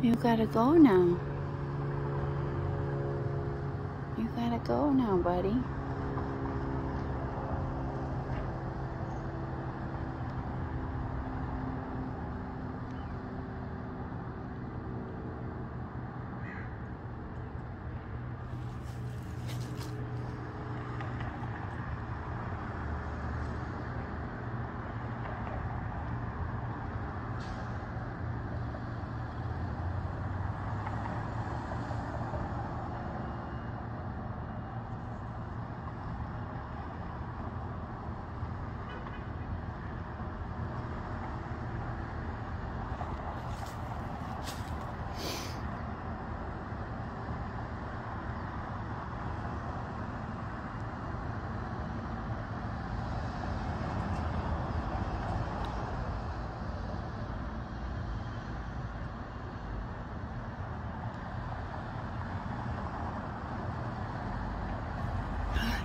You gotta go now. You gotta go now, buddy.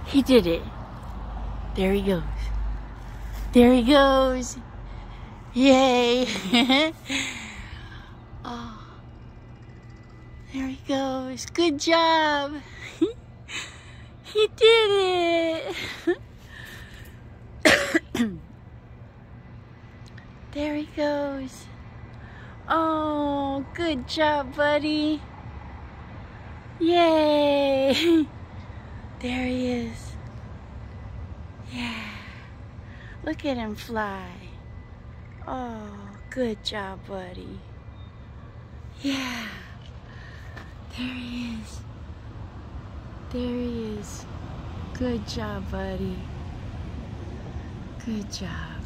He did it. There he goes. There he goes. Yay. oh. There he goes. Good job. he did it. there he goes. Oh, good job, buddy. Yay. There he is. Yeah. Look at him fly. Oh, good job, buddy. Yeah. There he is. There he is. Good job, buddy. Good job.